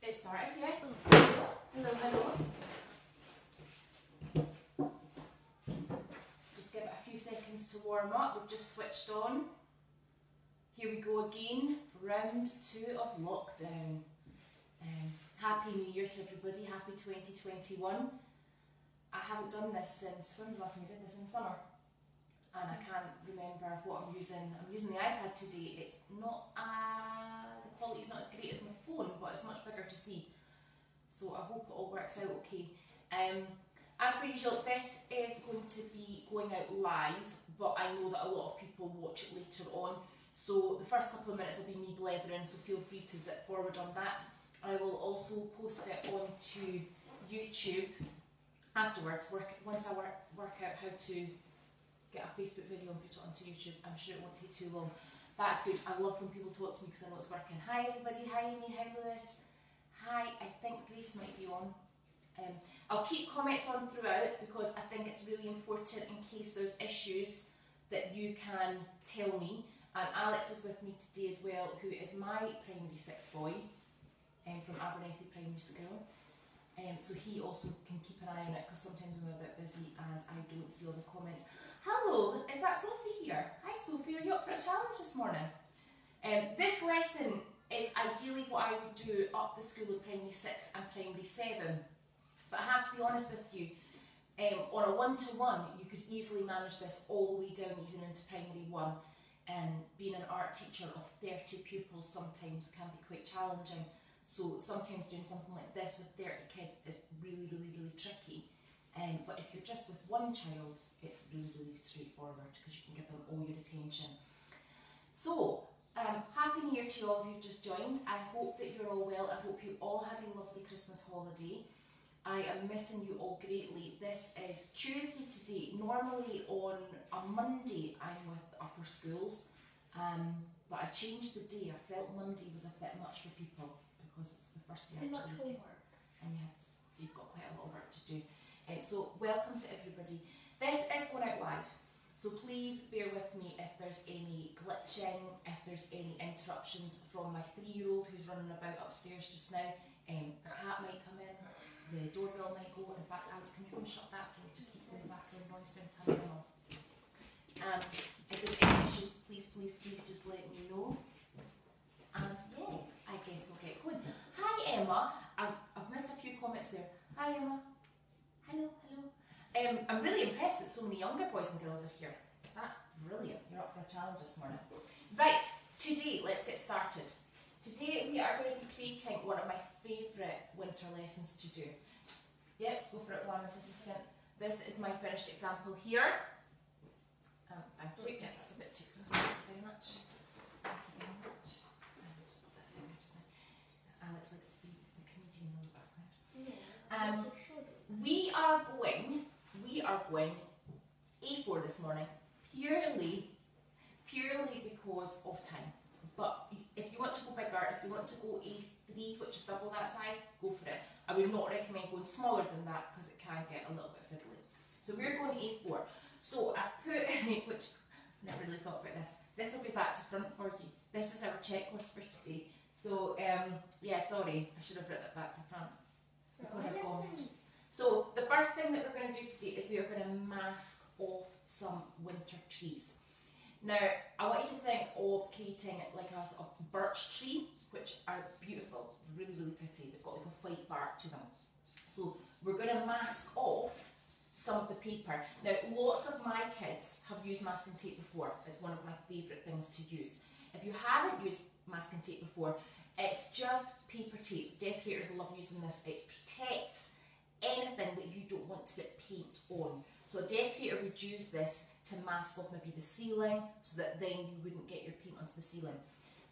It started, yeah? Hello, hello. Just give it a few seconds to warm up. We've just switched on. Here we go again, round two of lockdown. Um, happy New Year to everybody, happy 2021. I haven't done this since, when was the last time we did this? In summer. And I can't remember what I'm using. I'm using the iPad today. It's not, the quality's not as great as my phone, but it's much bigger to see. So I hope it all works out okay. Um, as per usual, this is going to be going out live, but I know that a lot of people watch it later on. So the first couple of minutes will be me blethering, so feel free to zip forward on that. I will also post it onto YouTube afterwards, work, once I work, work out how to get a Facebook video and put it onto YouTube. I'm sure it won't take too long. That's good. I love when people talk to me because I know it's working. Hi everybody, hi Amy, hi Lewis. Hi, I think Grace might be on. Um, I'll keep comments on throughout because I think it's really important in case there's issues that you can tell me. And Alex is with me today as well, who is my primary six boy um, from Abernethy Primary School. Um, so he also can keep an eye on it because sometimes I'm a bit busy and I don't see all the comments. Hello, is that Sophie here? Hi Sophie, are you up for a challenge this morning? Um, this lesson is ideally what I would do up the school of primary 6 and primary 7. But I have to be honest with you, um, on a one-to-one, -one, you could easily manage this all the way down even into primary 1. And being an art teacher of 30 pupils sometimes can be quite challenging. So sometimes doing something like this with 30 kids is really, really, really tricky. Um, but if you're just with one child, it's really, really straightforward because you can give them all your attention. So, um, happy New Year to all of you who've just joined. I hope that you're all well. I hope you all had a lovely Christmas holiday. I am missing you all greatly. This is Tuesday today. Normally on a Monday I'm with upper schools, um, but I changed the day. I felt Monday was a bit much for people because it's the first day after the weekend. And you have, you've got quite a lot of work to do. Um, so welcome to everybody. This is going out live. So please bear with me if there's any glitching, if there's any interruptions from my three-year-old who's running about upstairs just now. Um, the cat might come in, the doorbell might go. In fact, Alice, can you go and shut that door to keep the background noise down to Um, if there's any issues, please, please, please just let me know. And yeah, I guess we'll get going. Hi Emma, I've, I've missed a few comments there. Hi Emma. Hello, hello. Um, I'm really impressed that so many younger boys and girls are here. That's brilliant. You're up for a challenge this morning. Right, today, let's get started. Today we are going to be creating one of my favourite winter lessons to do. Yep, go for it, Glamorous Assistant. This is my finished example here. Um, thank you. Yeah, that's a bit too close. Thank you very much. Alex likes to be the comedian in the background. Yeah, um, we are going, we are going A4 this morning purely, purely because of time. But if you want to go bigger, if you want to go A3, which is double that size, go for it. I would not recommend going smaller than that because it can get a little bit fiddly. So we're going A4. So I put, which never really thought about this. This will be back to front for you. This is our checklist for today. So, um, yeah, sorry, I should have written it back to front. Because I called. So, the first thing that we're going to do today is we are going to mask off some winter trees. Now, I want you to think of creating like a sort of birch tree, which are beautiful, really, really pretty. They've got like a white bark to them. So, we're going to mask off some of the paper. Now, lots of my kids have used masking tape before. It's one of my favourite things to use. If you haven't used masking tape before, it's just paper tape. Decorators love using this. It protects anything that you don't want to get paint on. So a decorator would use this to mask off maybe the ceiling so that then you wouldn't get your paint onto the ceiling.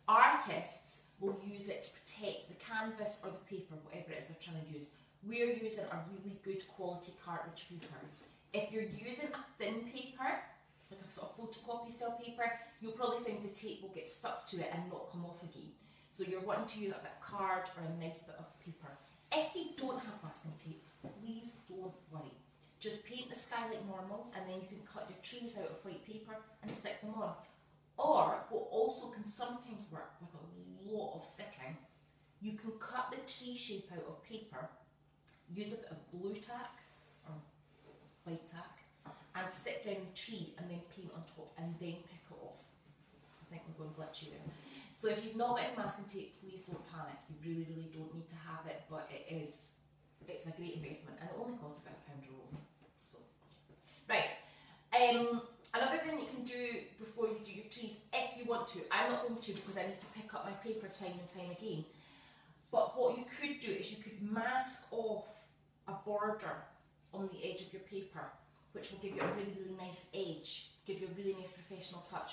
Artists will use it to protect the canvas or the paper, whatever it is they're trying to use. We're using a really good quality cartridge paper. If you're using a thin paper, like a sort of photocopy style paper, you'll probably find the tape will get stuck to it and not come off again. So you're wanting to use a bit of card or a nice bit of paper. If you don't have masking tape, please don't worry. Just paint the sky like normal and then you can cut your trees out of white paper and stick them on. Or, what also can sometimes work with a lot of sticking, you can cut the tree shape out of paper, use a bit of Blu-Tack or white tack, and stick down the tree and then paint on top and then pick it off. I think we're going glitchy there. So if you've not got any masking tape, please don't panic. You really, really don't need to have it, but it is, it's a great investment and it only costs about a pound a roll. So, right. Um, another thing you can do before you do your trees, if you want to, I'm not going to because I need to pick up my paper time and time again. But what you could do is you could mask off a border on the edge of your paper, which will give you a really, really nice edge, give you a really nice professional touch.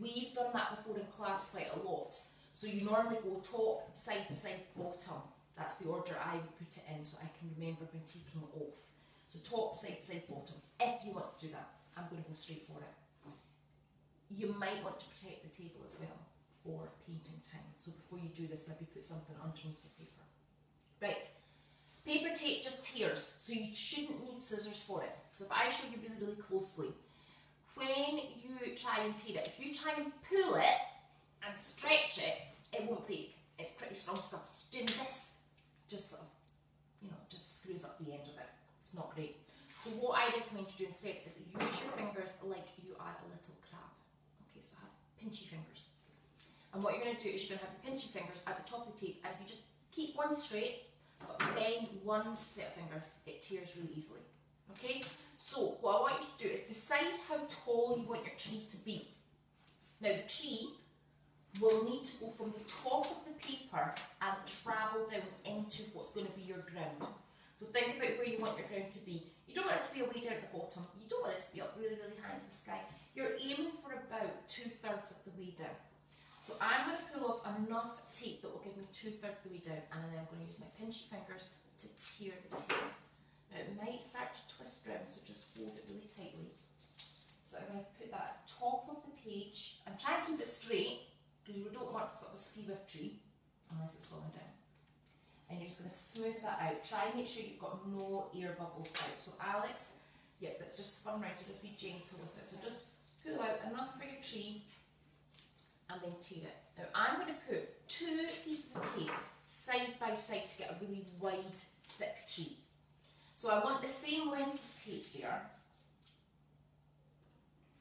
We've done that before in class quite a lot. So you normally go top, side, side, bottom. That's the order I would put it in so I can remember when taking it off. So top, side, side, bottom. If you want to do that, I'm going to go straight for it. You might want to protect the table as well for painting time. So before you do this, maybe put something underneath the paper. Right, paper tape just tears, so you shouldn't need scissors for it. So if I show you really, really closely, when you try and tear it, if you try and pull it and stretch it, it won't break. It's pretty strong stuff. So doing this just sort of, you know, just screws up the end of it. It's not great. So what I recommend you do instead is use your fingers like you are a little crab. Okay, so have pinchy fingers. And what you're going to do is you're going to have your pinchy fingers at the top of the tape, and if you just keep one straight, but bend one set of fingers, it tears really easily. Okay? So, what I want you to do is decide how tall you want your tree to be. Now, the tree will need to go from the top of the paper and travel down into what's going to be your ground. So think about where you want your ground to be. You don't want it to be way down at the bottom. You don't want it to be up really, really high into the sky. You're aiming for about two thirds of the way down. So I'm going to pull off enough tape that will give me two thirds of the way down and then I'm going to use my pinchy fingers to tear the tape. Now it might start to twist around so just hold it really tightly. So I'm going to put that top of the page I'm trying to keep it straight because we don't want sort of a ski whiff tree unless it's falling down. And you're just going to smooth that out. Try and make sure you've got no air bubbles out. So Alex, yeah, that's just spun round so just be gentle with it. So just pull out enough for your tree and then tear it. Now I'm going to put two pieces of tape side by side to get a really wide, thick tree. So I want the same length of tape here,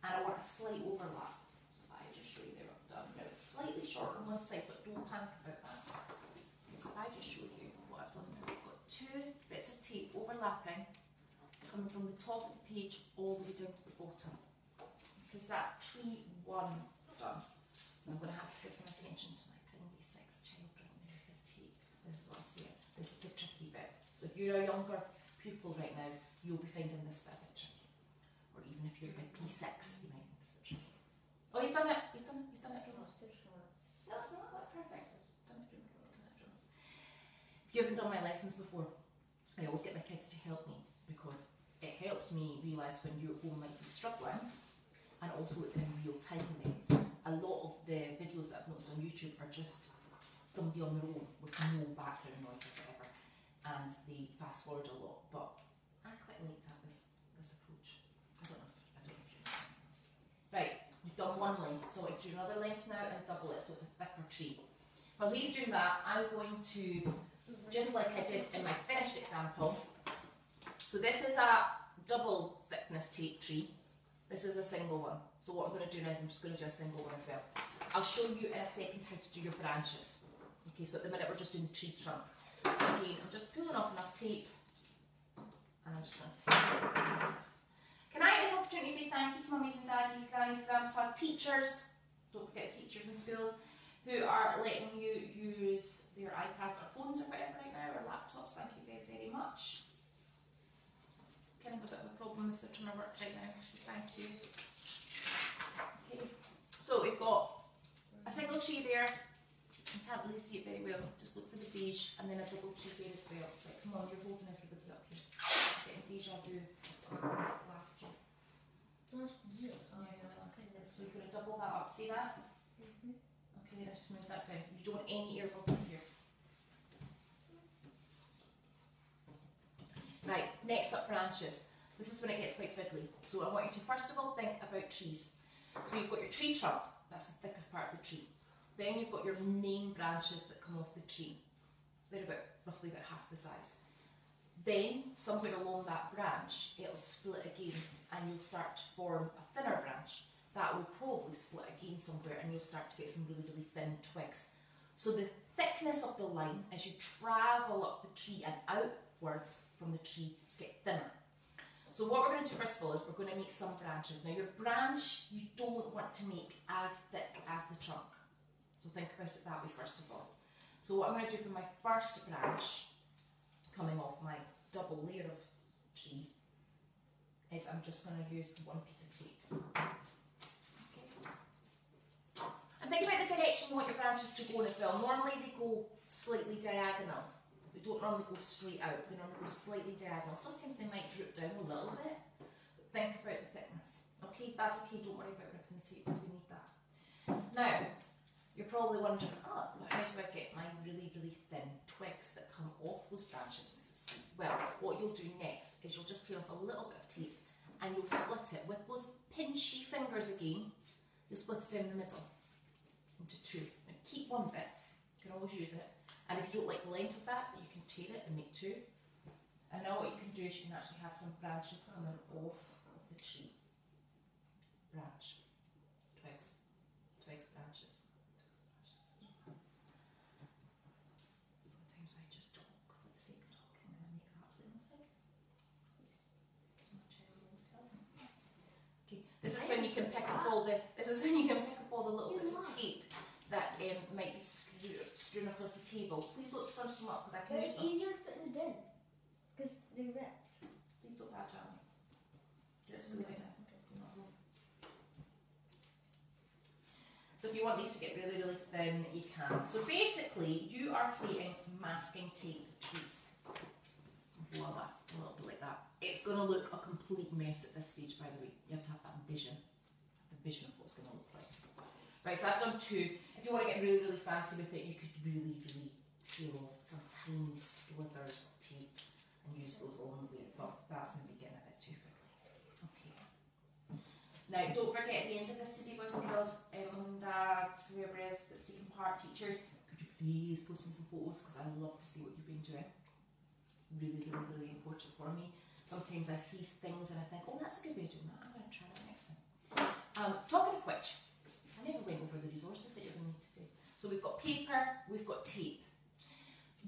and I want a slight overlap. So if I just show you there what I've done. Now it's slightly short on one side, but don't panic about that. If I just show you what I've done there, I've got two bits of tape overlapping, coming from the top of the page all the way down to the bottom. Because that tree one done. I'm going to have to put some attention to my Kringley 6 child right there, his tape. This is what I'm. This is the tricky bit. So if you're a younger pupil right now, you'll be finding this bit a bit tricky. Or even if you're a bit P6, you might find this a bit tricky. Oh, he's done it! He's done it! He's done it, Bruno. If you haven't done my lessons before, I always get my kids to help me because it helps me realise when you at home might be struggling and also it's in real time then a lot of the videos that I've noticed on YouTube are just somebody on their own with no background noise or whatever, and they fast forward a lot. But I quite like to have this this approach. I don't know. If, I don't know if you know. Right, we've done one length, so I do another length now and double it, so it's a thicker tree. While he's doing that, I'm going to just like I did in my finished example. So this is a double thickness tape tree. This is a single one. So what I'm going to do now is I'm just going to do a single one as well. I'll show you in a second how to do your branches. Okay, so at the minute we're just doing the tree trunk. So again, I'm just pulling off enough tape and I'm just going to. Can I at this opportunity say thank you to mummies and daddies, grannies, grandpas, teachers, don't forget teachers in schools, who are letting you use their iPads or phones or whatever right now, or laptops. Thank you very, very much kind of a bit of a problem if they're trying to work right now, so thank you. Okay, so we've got a single tree there. You can't really see it very well, just look for the beige, and then a double tree there as well. Come on, you're holding everybody up here. Getting deja vu last year. Last year. Oh, yeah, I'll say this. So you're going to see that? Mhm. Okay, let's smooth that down. You don't want any air bubbles here. Right, next up branches. This is when it gets quite fiddly. So I want you to first of all think about trees. So you've got your tree trunk, that's the thickest part of the tree. Then you've got your main branches that come off the tree. they're about roughly about half the size. Then, somewhere along that branch, it'll split again and you'll start to form a thinner branch. That will probably split again somewhere and you'll start to get some really, really thin twigs. So the thickness of the line as you travel up the tree and outwards from the tree get thinner. So what we're going to do first of all is we're going to make some branches. Now your branch you don't want to make as thick as the trunk. So think about it that way first of all. So what I'm going to do for my first branch, coming off my double layer of tree, is I'm just going to use one piece of tape. And think about the direction you want your branches to go as well. Normally they go slightly diagonal. They don't normally go straight out, they normally go slightly diagonal. Sometimes they might droop down a little bit, but think about the thickness. Okay, that's okay, don't worry about ripping the tape because we need that. Now, you're probably wondering, oh, but how do I get my really, really thin twigs that come off those branches, Well, what you'll do next is you'll just tear off a little bit of tape and you'll split it with those pinchy fingers again. You'll split it down the middle into two. And keep one bit, you can always use it. And if you don't like the length of that, you can tear it and make two. And now what you can do is you can actually have some branches coming off of the tree. Branch, twigs, twigs, branches. Sometimes I just talk for the sake of talking and make this is when you can pick up all the. This is when you can pick up all the little bits of tape that um, might be strewn, strewn across the table. Please don't scrunch them up because I can But use it's them. easier to put in the bin. Because they're ripped. Please don't badge at me. Just right now. You're not. So if you want these to get really, really thin, you can. So basically, you are creating masking tape trees. Voila, a little bit like that. It's going to look a complete mess at this stage, by the way. You have to have that vision, the vision of what's going to look like. Right, so I've done two. If you want to get really, really fancy with it, you could really, really tear off some tiny slithers of tape and use those along the way, but that's maybe getting a bit too fickle. Okay. Now, don't forget at the end of this today, boys and girls, um, mums and dads, whoever it is that's taking part, teachers, could you please post me some photos because I love to see what you've been doing. Really, really, really important for me. Sometimes I see things and I think, oh, that's a good way of doing that. I'm going to try that next time. Um, talking of which, never went over the resources that you're going to need to do. So we've got paper, we've got tape.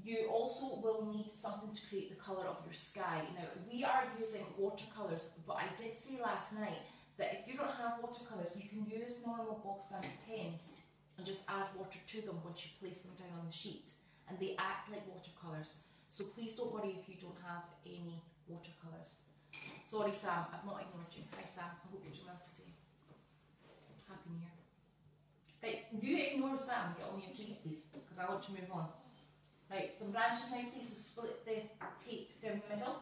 You also will need something to create the colour of your sky. Now, we are using watercolours, but I did say last night that if you don't have watercolours, you can use normal bog standard pens and just add water to them once you place them down on the sheet. And they act like watercolours. So please don't worry if you don't have any watercolours. Sorry, Sam, I've not ignored you. Hi, Sam. I hope you're doing well today. Happy New Year. Right, you ignore Sam, get on your keys, please, because I want to move on. Right, some branches now, please. So split the tape down the middle.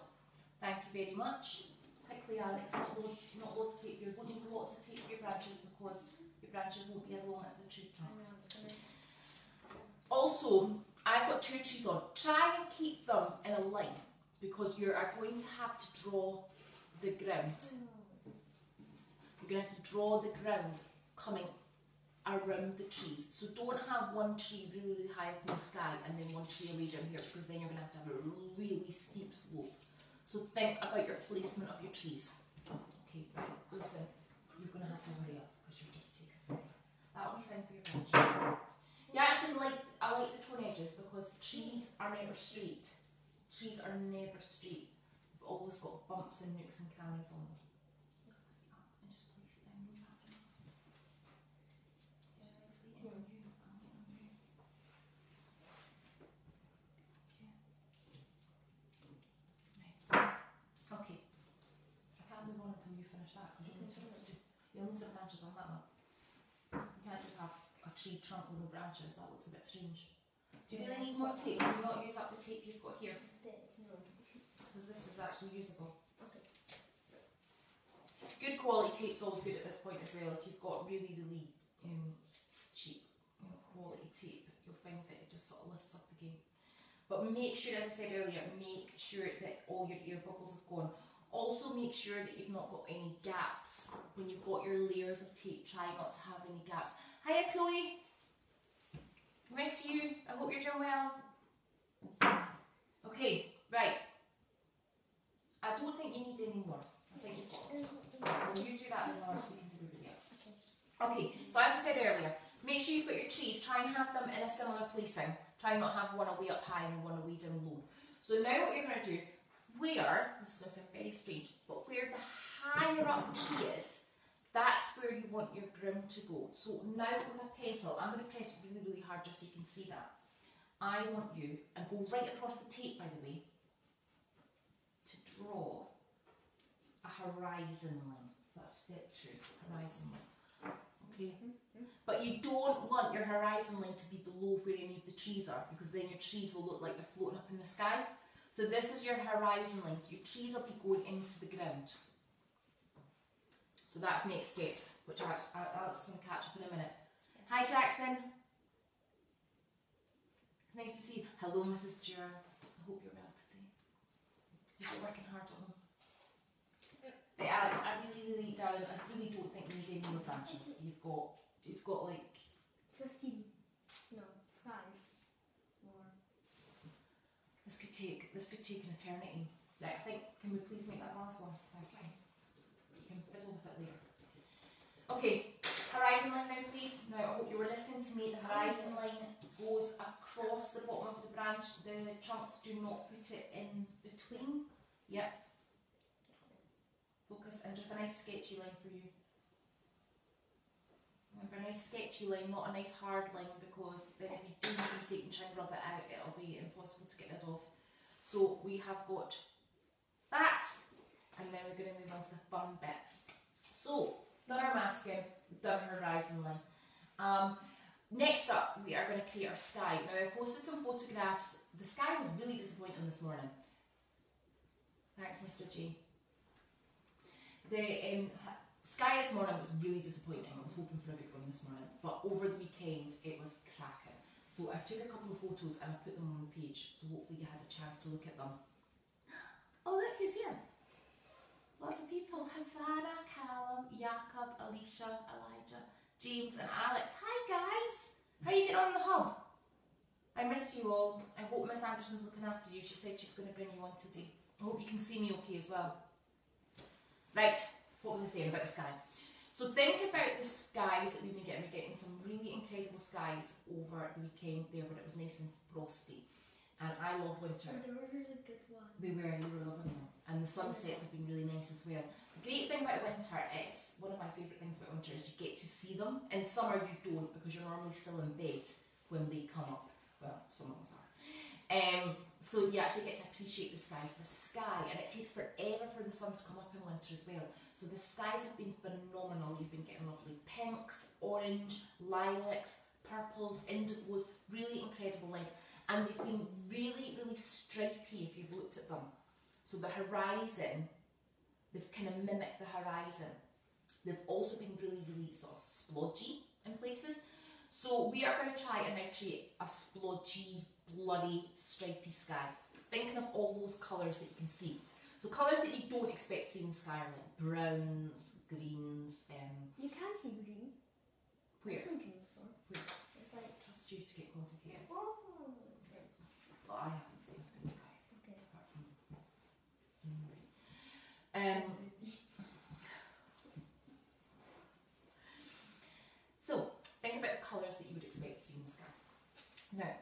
Thank you very much. Quickly, Alex, not loads, not loads of tape. You won't need lots of tape for your branches because your branches won't be as long as the tree trunks. Also, I've got two trees on. Try and keep them in a line because you are going to have to draw the ground. You're going to have to draw the ground coming around the trees. So don't have one tree really, really high up in the sky and then one tree away down here because then you're going to have to have a really steep slope. So think about your placement of your trees. Okay, right, listen, you're going to have to hurry up because you've just forever. That'll be fine for your branches. Yeah, actually like, I like the tone edges because trees are never straight. Trees are never straight. They've always got bumps and nooks and crannies on them. Just like that, and just place it down no fast enough. Just waiting on you, I'm waiting on you. Right. Okay. I can't move on until you finish that because you'll need to You'll need some branches on that one. You can't just have a tree trunk with no branches, that looks a bit strange. Do you really need more tape? Can you not use up the tape you've got here? Because this is actually usable. Good quality tape's always good at this point as well. If you've got really, really um, cheap you know, quality tape, you'll find that it just sort of lifts up again. But make sure, as I said earlier, make sure that all your air bubbles have gone. Also make sure that you've not got any gaps when you've got your layers of tape. Try not to have any gaps. Hiya Chloe. Miss you. I hope you're doing well. Okay, right. I don't think you need any more. I think you've you do that else. Okay, so as I said earlier, make sure you've got your trees, try and have them in a similar placing. Try not have one away up high and one away down low. So now what you're going to do, where, this is going to very strange, but where the higher up tree is, that's where you want your ground to go. So now with a pencil, I'm going to press really, really hard just so you can see that. I want you, and go right across the tape by the way, to draw a horizon line. So that's step two, horizon line. Okay? But you don't want your horizon line to be below where any of the trees are because then your trees will look like they're floating up in the sky. So this is your horizon line, so your trees will be going into the ground. So that's next steps, which I'll, I'll, I'll catch up in a minute. Hi Jackson. Nice to see you. Hello Mrs. Jura. I hope you're well today. You're working hard at home. But Alex, I really, really, darling, I really don't think you need any more branches. You've got, it's got like 15. No, 5 more. This could take this could take an eternity. Like, I think can we please make that last one? You can fiddle with it later. Okay, horizon line now please. Now I hope you were listening to me. The horizon line goes across the bottom of the branch. The trunks do not put it in between. Yep. Focus and just a nice sketchy line for you. Remember, a nice sketchy line, not a nice hard line, because then if you do make a mistake and try and rub it out, it'll be impossible to get rid of. So we have got that, and then we're going to move on to the fun bit. So, done our masking, done horizon line. Um, next up, we are going to create our sky. Now, I posted some photographs. The sky was really disappointing this morning. Thanks, Mr. G. The um, Sky this morning was really disappointing. I was hoping for a good one this morning, but over the weekend it was cracking. So I took a couple of photos and I put them on the page, so hopefully you had a chance to look at them. Oh look who's here! Lots of people. Havana, Callum, Jacob, Alicia, Elijah, James and Alex. Hi guys! How are you getting on in the hub? I miss you all. I hope Miss Anderson's looking after you. She said she was going to bring you on today. I hope you can see me okay as well. Right, what was I saying about the sky? So think about the skies that we've been getting. We're getting some really incredible skies over the weekend there where it was nice and frosty. And I love winter. And they were really good ones. They were, you were loving them. And the sunsets have been really nice as well. The great thing about winter is, one of my favourite things about winter is you get to see them. In summer you don't because you're normally still in bed when they come up. Well, some of us are. Um, so you actually get to appreciate the skies. The sky, and it takes forever for the sun to come up in winter as well. So the skies have been phenomenal. You've been getting lovely pinks, orange, lilacs, purples, indigos, really incredible lines. And they've been really, really stripy if you've looked at them. So the horizon, they've kind of mimicked the horizon. They've also been really, really sort of splodgy in places. So we are going to try and create a splodgy, bloody, stripy sky. Thinking of all those colours that you can see. So colours that you don't expect to see in the sky are like browns, greens, um, You can see green. where? I've seen green before. Where? It's like, Trust you to get complicated. oh, But I haven't seen in sky, okay. apart from. Um, So, think about the colours that you would expect to see in the sky. Now,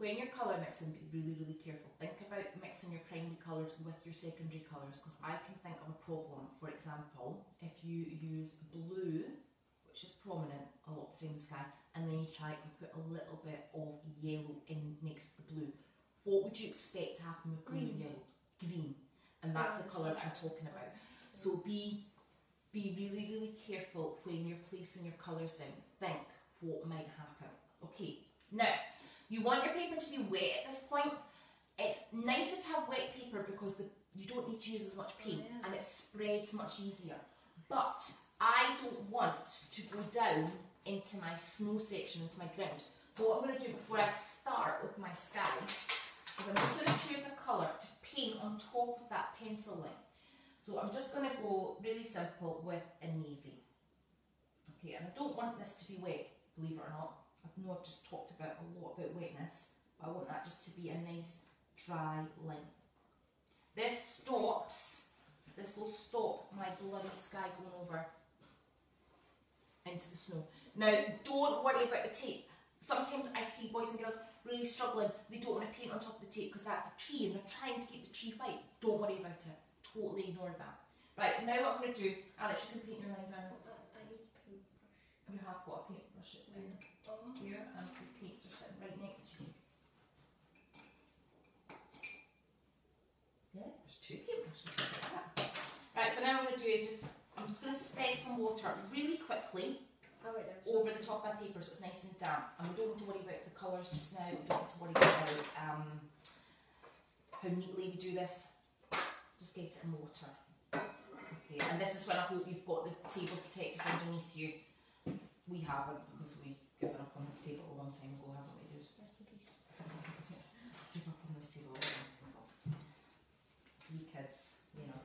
when you're colour mixing, be really, really careful. Think about mixing your primary colours with your secondary colours because I can think of a problem. For example, if you use blue, which is prominent a lot in the sky, and then you try and put a little bit of yellow in next to the blue, what would you expect to happen with green and yellow? Green. And that's the colour that I'm talking about. So be be really, really careful when you're placing your colours down. Think what might happen. Okay, now you want your paper to be wet at this point. It's nicer to have wet paper because the, you don't need to use as much paint oh, yeah. and it spreads much easier. But I don't want to go down into my snow section, into my ground. So what I'm going to do before I start with my sky is I'm just going to choose a colour to paint on top of that pencil line. So I'm just going to go really simple with a navy. Okay, and I don't want this to be wet, believe it or not. Know I've just talked about a lot about wetness, but I want that just to be a nice dry line. This stops, this will stop my bloody sky going over into the snow. Now, don't worry about the tape. Sometimes I see boys and girls really struggling, they don't want to paint on top of the tape because that's the tree and they're trying to keep the tree white. Don't worry about it. Totally ignore that. Right, now what I'm going to do, Alex, you can paint your line down. I need paintbrush. You have got a paintbrush, it's in Here and the paints are sitting right next to you. Yeah, there's two paintbrushes. That. Right, so now what I'm going to do is just, I'm just going to spread some water really quickly Oh wait, over the top of my paper so it's nice and damp. And we don't need to worry about the colours just now, we don't need to worry about um, how neatly we do this. Just get it in water. Okay, and this is when I hope you've got the table protected underneath you. We haven't because we've given up on this table a long time ago, haven't we, dude? Give up on this table a long time ago. Three kids, you know.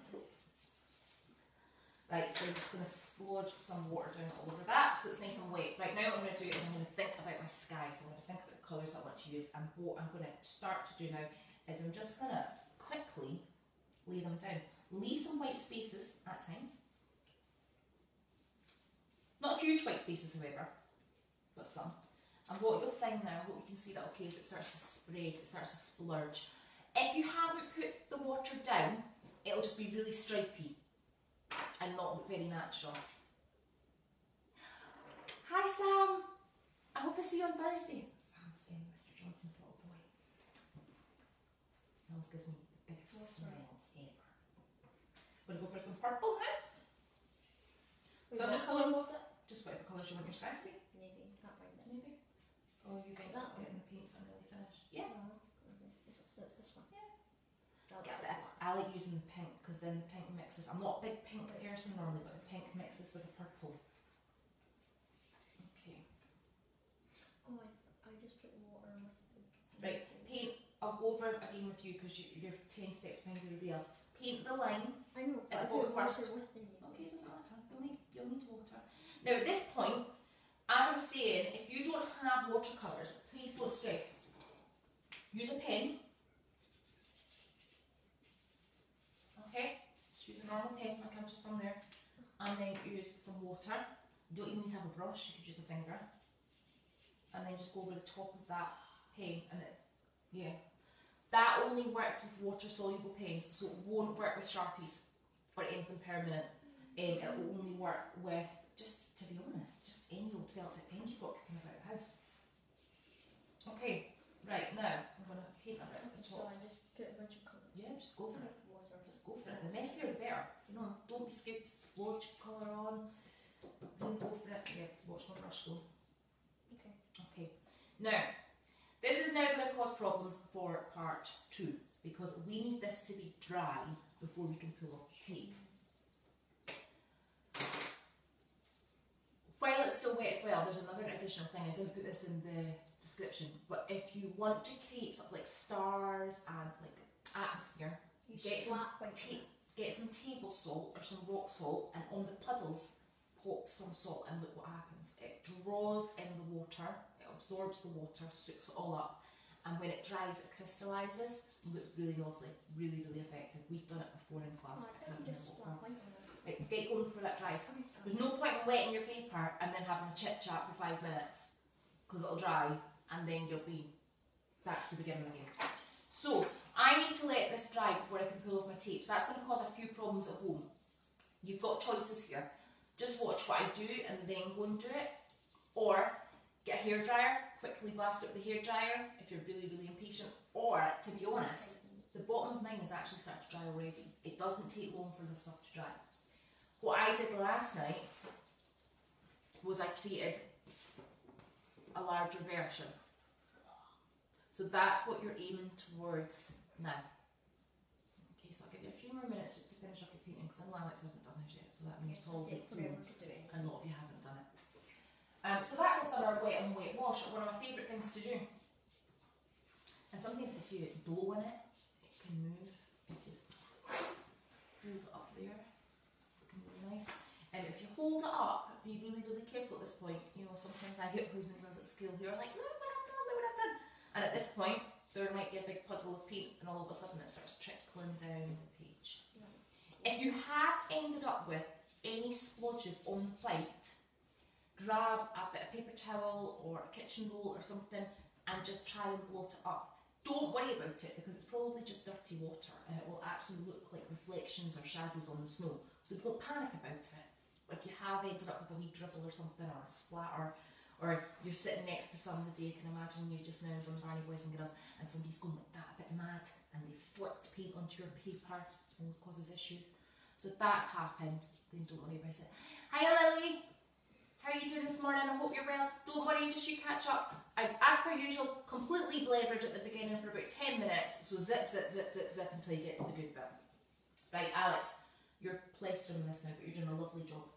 Right, so I'm just going to splodge some water down all over that so it's nice and wet. Right, now what I'm going to do is I'm going to think about my sky. So I'm going to think about the colours I want to use and what I'm going to start to do now is I'm just going to quickly lay them down. Leave some white spaces at times. Not huge white spaces, however, but some. And what you'll find now, I hope you can see that okay, is it starts to spread, it starts to splurge. If you haven't put the water down, it'll just be really stripy and not look very natural. Hi Sam! I hope I see you on Thursday. Sam's in Mr. Johnson's little boy. He always gives me the biggest that? smiles ever. Gonna go for some purple now? So I'm just colour going- was it? Just whatever colours you want your sky to be. Navy. Can't find it. Maybe. Oh, you think That that getting the paints are nearly finished? Yeah. Oh, okay. It's, it's, it's this one. Yeah. That Get looks that. I like using the pink because then the pink mixes. I'm not a big pink person normally, but the pink mixes with the purple. Okay. Oh, I, I just put water with the Right, Paint. I'll go over again with you because you, you're ten steps behind everybody else. Paint the line. I know, At the I bottom put water first. with the navy. Okay, it doesn't matter. You'll need you'll need water. Now at this point, as I'm saying, if you don't have watercolours, please don't stress. Use a pen. Okay? Just use a normal pen like I'm just on there. And then use some water. You don't even need to have a brush, you could use a finger. And then just go over the top of that pen and it yeah. That only works with water soluble pens, so it won't work with sharpies or anything permanent. Um, it will only work with, to be honest, just any old felt tip pens you've got kicking about the house. Okay, right now I'm going to paint a bit at the top. I just put a bunch of colour. Yeah, just go for it. Water. Just go for it. The messier the better. You know, don't be scared to splodge colour on. Really go for it. Yeah, watch my brush though. Okay. Okay. Now, this is now going to cause problems for part two because we need this to be dry before we can pull off the tape. While it's still wet as well, there's another additional thing. I didn't put this in the description, but if you want to create something like stars and like atmosphere, You Get some ta- get some table salt or some rock salt, and on the puddles, pop some salt, and look what happens. It draws in the water, it absorbs the water, soaks it all up, and when it dries, it crystallises. Looks really lovely, really, really effective. We've done it before in Oh, class. I Right, get going for that dries. There's no point in wetting your paper and then having a chit chat for five minutes because it'll dry and then you'll be back to the beginning again. So I need to let this dry before I can pull off my tape. So that's going to cause a few problems at home. You've got choices here. Just watch what I do and then go and do it. Or get a hairdryer, quickly blast it with the hairdryer if you're really, really impatient. Or, to be honest, the bottom of mine has actually started to dry already. It doesn't take long for the stuff to dry. What I did last night was I created a larger version. So that's what you're aiming towards now. Okay, so I'll give you a few more minutes just to finish off your painting because I know Alex hasn't done his yet, so that means probably take forever to do it. a lot of you haven't done it. Um, so that's done our wet and wet wash, one of my favourite things to do. And sometimes if you blow in it, it can move. If you hold it up there, it's looking really nice. And if you hold it up, be really, really careful at this point. You know, sometimes I get boys and girls at school who are like, look what I've done, look what I've done. And at this point, there might be a big puddle of paint, and all of a sudden it starts trickling down the page. If you have ended up with any splodges on the plate, grab a bit of paper towel or a kitchen roll or something and just try and blot it up. Don't worry about it because it's probably just dirty water and it will actually look like reflections or shadows on the snow. So don't panic about it. If you have ended up with a wee dribble or something or a splatter or you're sitting next to somebody, I can imagine you just now on Barney Boys and Girls and somebody's going like that a bit mad and they flipped paint onto your paper, always causes issues. So that's happened, then don't worry about it. Hi Lily! How are you doing this morning? I hope you're well. Don't worry, just you catch up. I, as per usual, completely leverage at the beginning for about 10 minutes. So zip, zip, zip, zip, zip until you get to the good bit. Right, Alex, you're placed on this now, but you're doing a lovely job.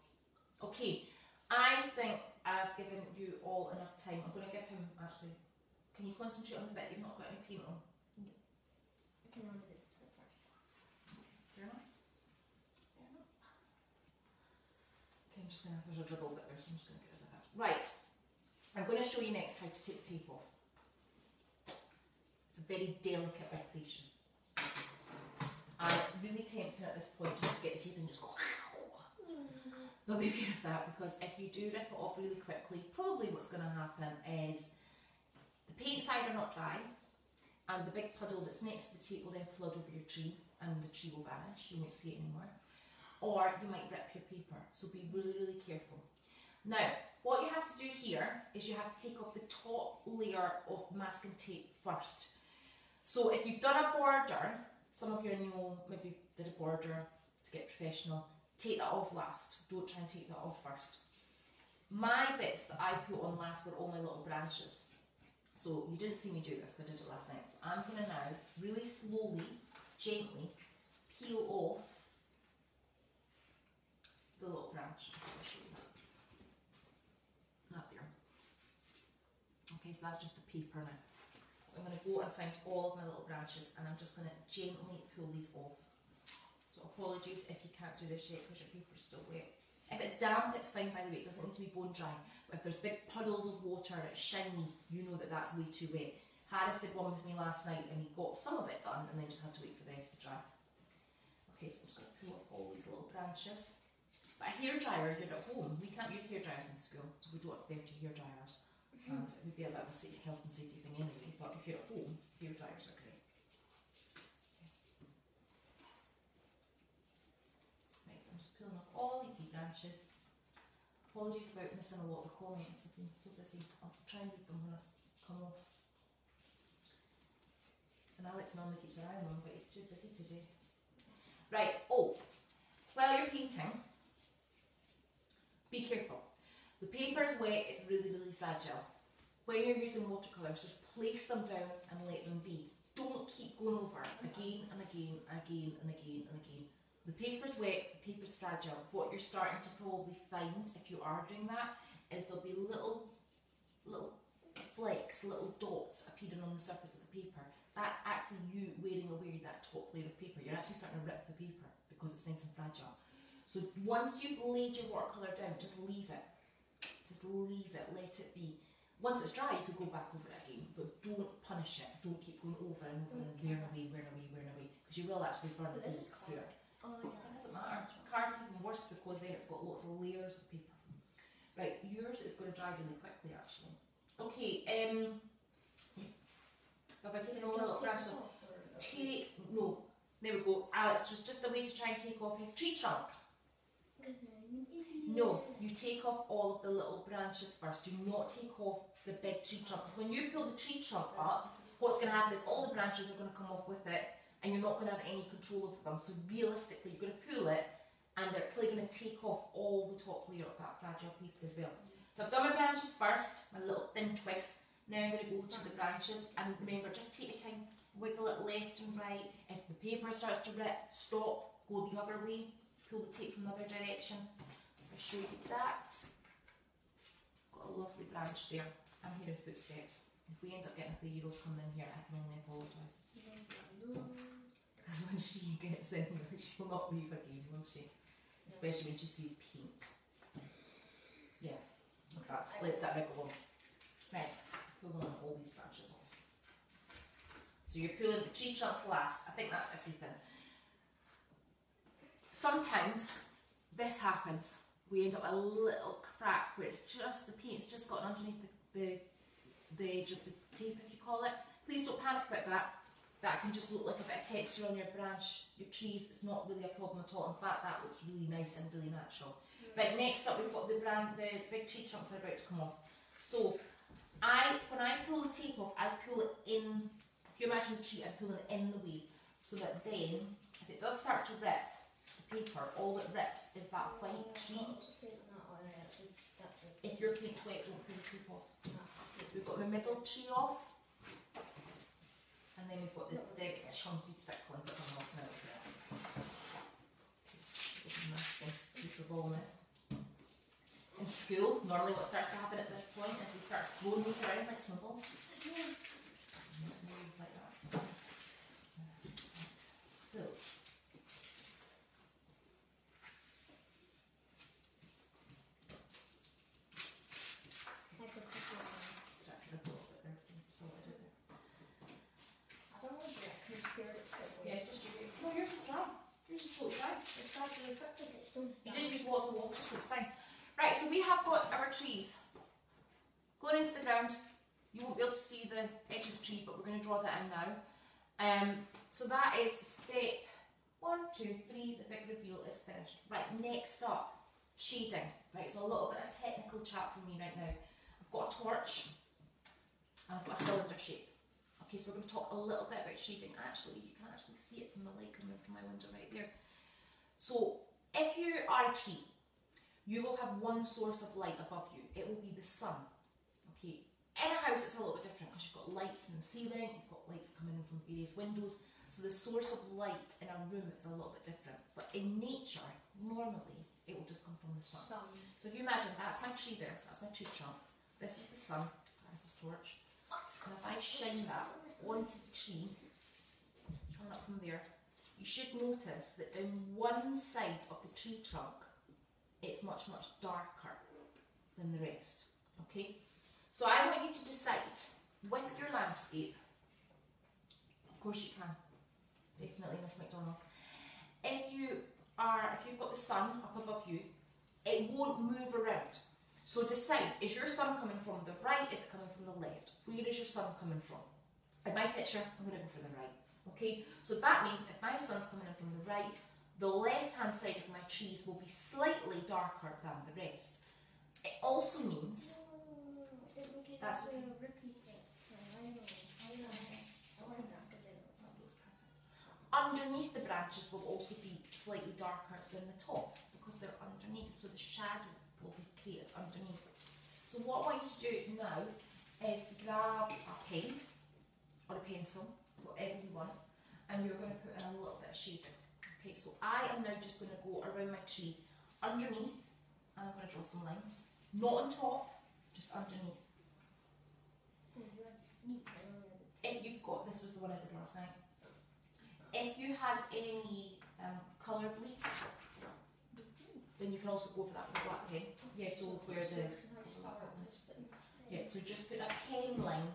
Okay, I think I've given you all enough time. I'm going to give him, actually, can you concentrate on the bit you've not got any paint on? I can only do this bit first. Fair enough. Fair enough. Okay, I'm just gonna, there's a dribble bit there, so I'm just gonna get rid of that. Right, I'm gonna show you next how to take the tape off. It's a very delicate operation. And it's really tempting at this point just to get the tape and just go But beware of that because if you do rip it off really quickly, probably what's going to happen is the paint side either not dry and the big puddle that's next to the tape will then flood over your tree and the tree will vanish, you won't see it anymore. Or you might rip your paper, so be really, really careful. Now, what you have to do here is you have to take off the top layer of masking tape first. So if you've done a border, some of you know maybe did a border to get professional, take that off last. Don't try and take that off first. My bits that I put on last were all my little branches. So you didn't see me do this, I did it last night. So I'm going to now really slowly, gently peel off the little branch. So. That there. Okay, so that's just the paper now. So I'm going to go and find all of my little branches and I'm just going to gently pull these off. So apologies if you can't do this yet because your paper's still wet. If it's damp, it's fine by the way, it doesn't need to be bone dry. But if there's big puddles of water, it's shiny, you know that that's way too wet. Harris did one with me last night and he got some of it done and then just had to wait for the rest to dry. Okay, so I'm just going to pull off all these little branches. But a hairdryer, you're at home. We can't use hairdryers in school. We don't have 30 hairdryers. And it would be a bit of a health and safety thing anyway. But if you're at home, hairdryers are great. Right, so I'm just pulling off all these wee branches. Apologies about missing a lot of comments. I've been so busy. I'll try and read them when I come off. And Alex normally keeps an eye on them, but he's too busy today. Right, oh, while you're painting, be careful. The paper is wet, it's really, really fragile. When you're using watercolours, just place them down and let them be. Don't keep going over again and again and again and again and again. The paper's wet, the paper's fragile. What you're starting to probably find if you are doing that is there'll be little little flecks, little dots appearing on the surface of the paper. That's actually you wearing away that top layer of paper. You're actually starting to rip the paper because it's nice and fragile. So once you've laid your watercolour down, just leave it. Just leave it, let it be. Once it's dry, you could go back over it again, but don't punish it. Don't keep going over and over and wearing away, wearing away, wearing away, because you will actually burn But the this is through it. yeah. It doesn't matter. Card's even worse because then it's got lots of layers of paper. Right, yours is going to dry really quickly actually. Okay, um, have I taken all the little branches off? Take, no, there we go. Alex was just a way to try and take off his tree trunk. No, you take off all of the little branches first. Do not take off the big tree trunk because when you pull the tree trunk up, what's going to happen is all the branches are going to come off with it and you're not going to have any control over them. So realistically, you're going to pull it and they're probably going to take off all the top layer of that fragile paper as well. So I've done my branches first, my little thin twigs. Now I'm going to go to the branches and remember, just take your time, wiggle it left and right. If the paper starts to rip, stop, go the other way, pull the tape from the other direction. I'll show you that. Got a lovely branch there. I'm hearing footsteps. If we end up getting a three-year-old coming in here, I can only apologise. Because when she gets in she'll not leave again, will she? Especially when she sees paint. Yeah. In fact, let's get rid of them. Right, pull on all these branches off. So you're pulling the tree trunks last. I think that's everything. Sometimes this happens. We end up a little crack where it's just the paint's just gotten underneath the, the, the edge of the tape, if you call it. Please don't panic about that. That can just look like a bit of texture on your branch, your trees. It's not really a problem at all. In fact, that looks really nice and really natural. Right, next up we've got the brand, the big tree trunks are about to come off. So, I, when I pull the tape off, I pull it in, if you imagine the tree, I'm pulling it in the way, so that then, if it does start to rip, the paper, all that rips is that white tree. If your paint's wet, don't pull the tape off. So we've got the middle tree off, and then we've got the big, chunky, thick ones that come off now as well. Nasty, paper ball in. In school, normally what starts to happen at this point is we start throwing these around like snowballs. Move like that. Right, So, start to rip a little bit there. So I did there. Yeah, just your No, yours is dry. Totally dry. It's dry really quick. You didn't use lots of water, so it's fine. Right, so we have got our trees going into the ground. You won't be able to see the edge of the tree, but we're going to draw that in now. Um, so that is step one, two, three. The big reveal is finished. Right, next up, shading. Right, so a little bit of technical chat from me right now. I've got a torch and I've got a cylinder shape. Okay, so we're going to talk a little bit about shading. Actually, you can actually see it from the light coming from my window right there. So, if you are a tree, you will have one source of light above you. It will be the sun. Okay, in a house it's a little bit different because you've got lights in the ceiling, you've got lights coming in from various windows. So the source of light in a room is a little bit different. But in nature, normally it will just come from the sun. So if you imagine that's my tree there, that's my tree trunk. This is the sun, that's his torch. And if I shine that onto the tree, coming up from there, you should notice that down one side of the tree trunk, it's much, much darker than the rest. Okay? So I want you to decide with your landscape, of course you can, definitely Miss McDonald. If you are, if you've got the sun up above you, it won't move around. So decide, is your sun coming from the right, is it coming from the left? Where is your sun coming from? In my picture, I'm going to go for the right. Okay, so that means if my sun's coming in from the right, the left hand side of my trees will be slightly darker than the rest. It also means That's underneath the branches will also be slightly darker than the top because they're underneath, so the shadow will be created underneath. So what I want you to do now is grab a pen or a pencil, whatever you want, and you're going to put in a little bit of shading. Okay, so I am now just going to go around my tree underneath, and I'm going to draw some lines. Not on top, just underneath. If you've got, this was the one I did last night. If you had any um, colour bleed, then you can also go for that with black pen. Yeah, so where the yeah, so just put a pen line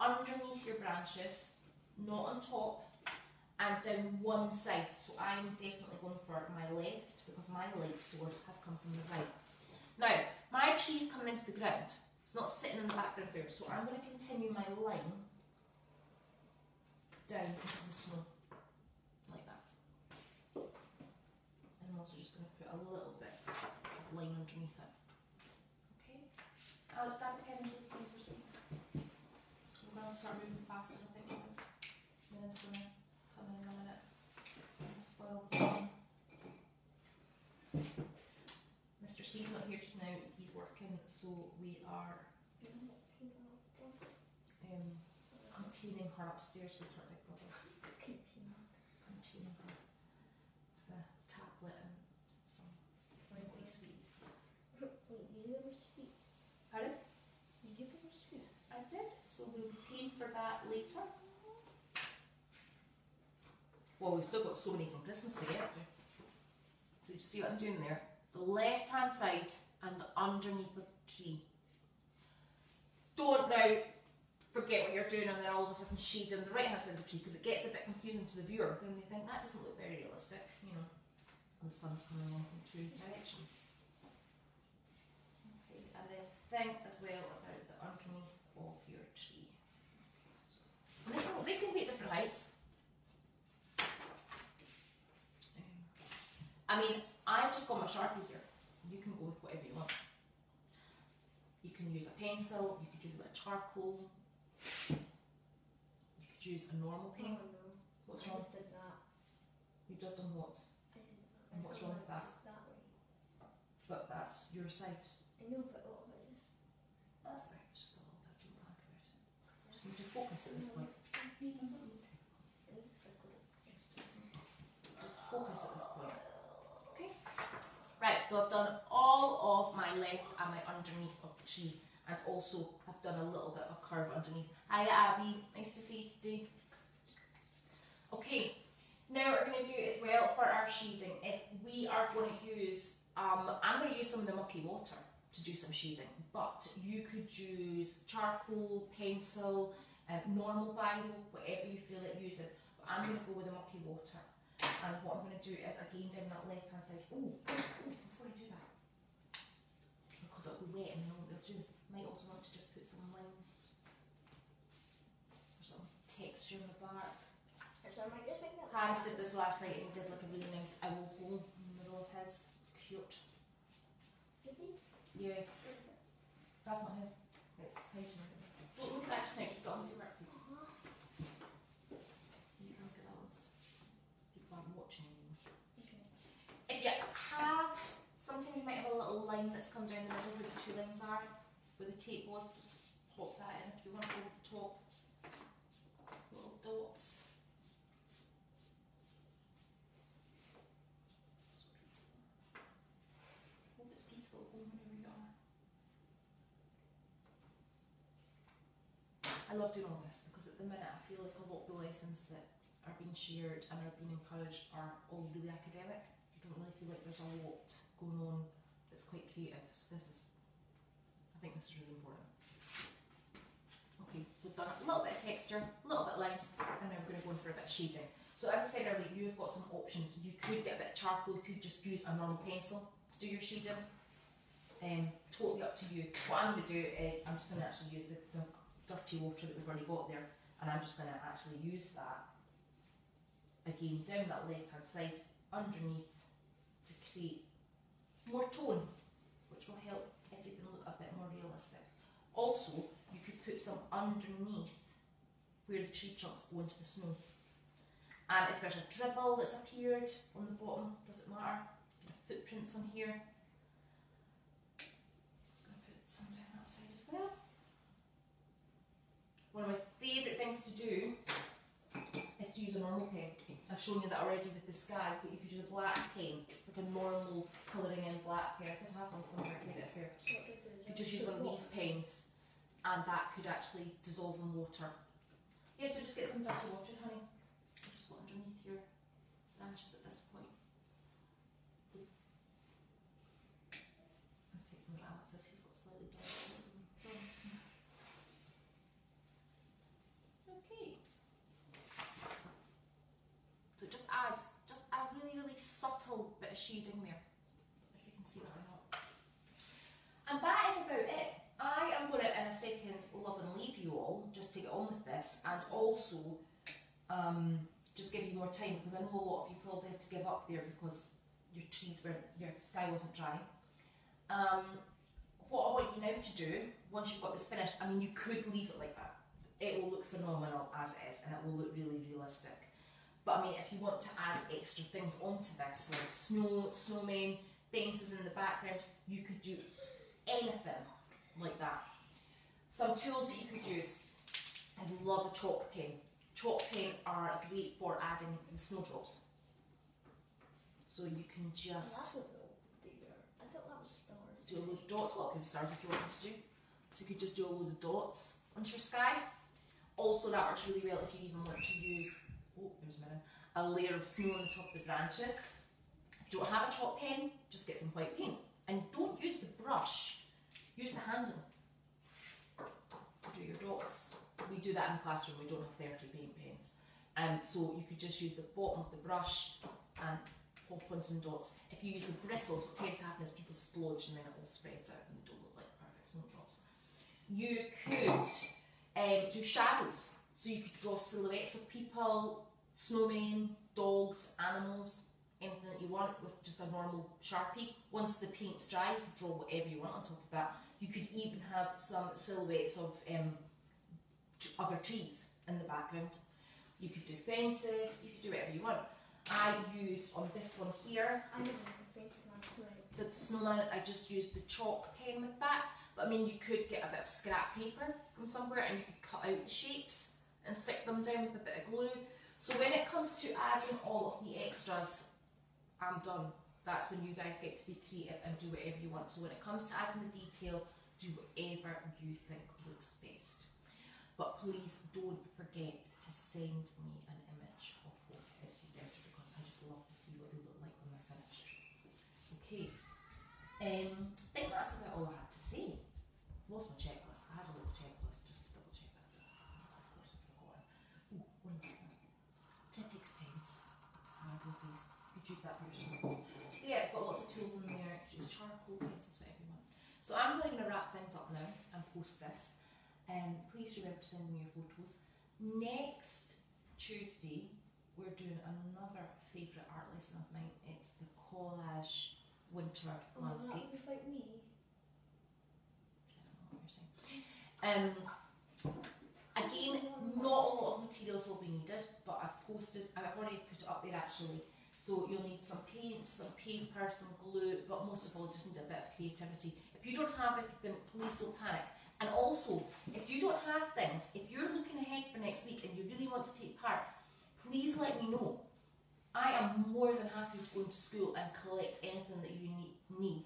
underneath your branches, not on top, and down one side. So I'm definitely going for my left because my light source has come from the right. Now, my tree's coming into the ground. It's not sitting in the background there, so I'm going to continue my line down into the snow, like that. And I'm also just going to put a little bit of line underneath it. Okay? Alex, grab the pen and those pencils. We're going to start moving faster, I think. Minutes going to come in a minute and spoil the fun. Mr. C's not here just now, he's working, so we are um, containing her upstairs with her big brother. Containing her with a tablet and some really sweets. Pardon? I did, so we'll be paying for that later. Well, we've still got so many from Christmas to get through. So you see what I'm doing there? The left hand side and the underneath of the tree. Don't now forget what you're doing and then all of a sudden shade on the right hand side of the tree because it gets a bit confusing to the viewer. Then they think that doesn't look very realistic, you know. The sun's coming in from two directions. Okay, and then think as well about the underneath of your tree. And they can, they can be at different heights. I mean, I've just got my Sharpie here. You can go with whatever you want. You can use a pencil, you could use a bit of charcoal, you could use a normal Oh no. What's I wrong? just did that. You just done what? I did that. And what's wrong with that? That way. But that's your side. I know, but what about this? That's right, it's just a little bit too blank about it. Just need to focus at this point. It doesn't need to. So this is good. Just, just focus at this point. Okay? Right, so I've done all of my left and my underneath of the tree and also I've done a little bit of a curve underneath. Hi Abby, nice to see you today. Okay, now what we're going to do as well for our shading is we are going to use, um, I'm going to use some of the mucky water to do some shading, but you could use charcoal, pencil, um, normal biro, whatever you feel like using. But I'm going to go with the mucky water. And what I'm going to do is again down that left hand side. Oh, before I do that, because it'll be wet and be do this, might also want to just put some lines or some texture in the bark. So I might just. Hans did this last night and he did like a really nice owl hole in the middle of his. It's cute. Is he? Yeah, What is it? that's not his. It's his. Don't look at that just now, just get on with your work, please. You can look at that once. People aren't watching anymore. Okay. If you had, sometimes you might have a little line that's come down the middle where the two lines are, where the tape was, just pop that in if you want to over the top. Little dots. Hope it's peaceful home you are. I love doing all this because at the minute I feel like a lot of the lessons that are being shared and are being encouraged are all really academic. I don't really feel like there's a lot going on that's quite creative. So this is, I think this is really important. Okay, so I've done a little bit of texture, a little bit of lines, and now we're going to go in for a bit of shading. So as I said earlier, you've got some options. You could get a bit of charcoal, you could just use a normal pencil to do your shading. Um, totally up to you. What I'm going to do is I'm just going to actually use the, the dirty water that we've already got there, and I'm just going to actually use that again down that left hand side underneath to create more tone, which will help everything look a bit more realistic. Also, you could put some underneath where the tree trunks go into the snow. And if there's a dribble that's appeared on the bottom, does it matter? Footprints on here. Just going to put some down that side as well. One of my favourite things to do is to use a normal pen. I've shown you that already with the sky, but you could use a black paint, like a normal colouring in black pen. I did have one somewhere, I think it's do? You could just use one of these paints, and that could actually dissolve in water. Yeah, so just get some dirty water, honey. Just go underneath your branches at this point. I'll take some of Alex's, he's got slightly darker hair than me. So, okay. So it just adds just a really, really subtle bit of shading there. If you can see that or not. And that is about it. I am going to, in a second, love and leave you all just to get on with this and also um, just give you more time because I know a lot of you probably had to give up there because your trees were, your sky wasn't dry. Um, what I want you now to do, once you've got this finished, I mean, you could leave it like that. It will look phenomenal as it is and it will look really realistic. But I mean, if you want to add extra things onto this, like snow, snowmen, fences in the background, you could do anything like that. Some tools that you could use. I love a chalk pen. Chalk pen are great for adding the snowdrops. So you can just that's what they'll do. I thought that was stars. do a load of dots. Well, it could be stars if you wanted to do. So you could just do a load of dots onto your sky. Also, that works really well if you even want to use oh, there's a minute, a layer of snow on the top of the branches. If you don't have a chalk pen, just get some white paint. And don't use the brush, use the handle do your dots. we do that in the classroom, we don't have 30 paint pens. Um, so you could just use the bottom of the brush and pop on some dots. If you use the bristles, what tends to happen is people splodge and then it all spreads out and they don't look like perfect snowdrops. You could um, do shadows. So you could draw silhouettes of people, snowmen, dogs, animals, anything that you want with just a normal sharpie. Once the paint's dry, you can draw whatever you want on top of that. You could even have some silhouettes of um, other trees in the background. You could do fences, you could do whatever you want. I used on this one here, I never had a face last night. the snowman, I just used the chalk pen with that. But I mean, you could get a bit of scrap paper from somewhere and you could cut out the shapes and stick them down with a bit of glue. So when it comes to adding all of the extras, I'm done. That's when you guys get to be creative and do whatever you want. So when it comes to adding the detail, do whatever you think looks best. But please don't forget to send me an image of what it is you did because I just love to see what they look like when they're finished. Okay. Um, I think that's about all I had to say. I've lost my checklist. I had a little checklist just to double check that. Of course, I've forgotten. Ooh, one of these now. Tipp-Ex pens. Marble face. You could use that for your smoke. So yeah, I've got lots of tools in there. Use charcoal pencils, whatever you want. So I'm really going to wrap things up now and post this. Um, please remember to send me your photos. Next Tuesday, we're doing another favourite art lesson of mine. It's the collage winter Oh, landscape. that was like me. I don't know what you're saying. Um, again, not a lot of materials will be needed, but I've posted, I've already put it up there actually. So you'll need some paints, some paper, some glue, but most of all, just need a bit of creativity. If you don't have everything, please don't panic. And also, if you don't have things, if you're looking ahead for next week and you really want to take part, please let me know. I am more than happy to go into school and collect anything that you need, need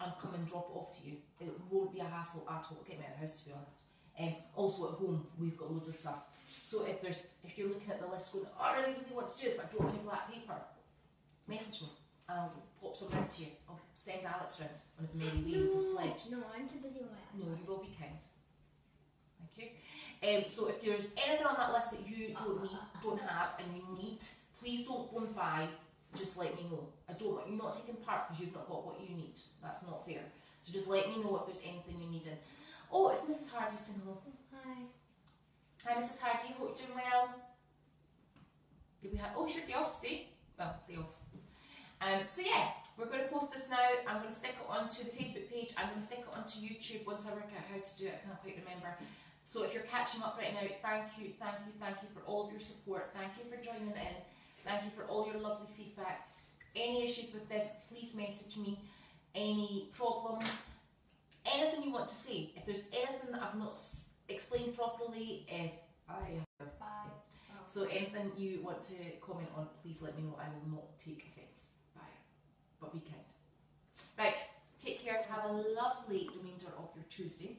and come and drop it off to you. It won't be a hassle at all. Get me out of the house, to be honest. Um, also at home, we've got loads of stuff. So if there's, if you're looking at the list going, oh, I really, really want to do this, but I don't have any black paper, message me. I'll pop some round to you. I'll send Alex round on his merry way with the sledge. No, I'm too busy on my No, you will be kind. Thank you. Um, so if there's anything on that list that you don't need, don't have, and you need, please don't go and buy. Just let me know. I don't want you not taking part because you've not got what you need. That's not fair. So just let me know if there's anything you need. Oh, it's Mrs. Hardy saying hello. Hi. Hi, Mrs. Hardy. Hope you're doing well. Did we have? Oh, sure, day off today. Well, day off. Um, so yeah, we're going to post this now. I'm going to stick it onto the Facebook page. I'm going to stick it onto YouTube once I work out how to do it. I can't quite remember. So if you're catching up right now, thank you, thank you, thank you for all of your support. Thank you for joining in. Thank you for all your lovely feedback. Any issues with this, please message me. Any problems, anything you want to say. If there's anything that I've not s- explained properly, if I have. Bye. So anything you want to comment on, please let me know. I will not take offence by it, but be kind. Right, take care. Have a lovely remainder of your Tuesday.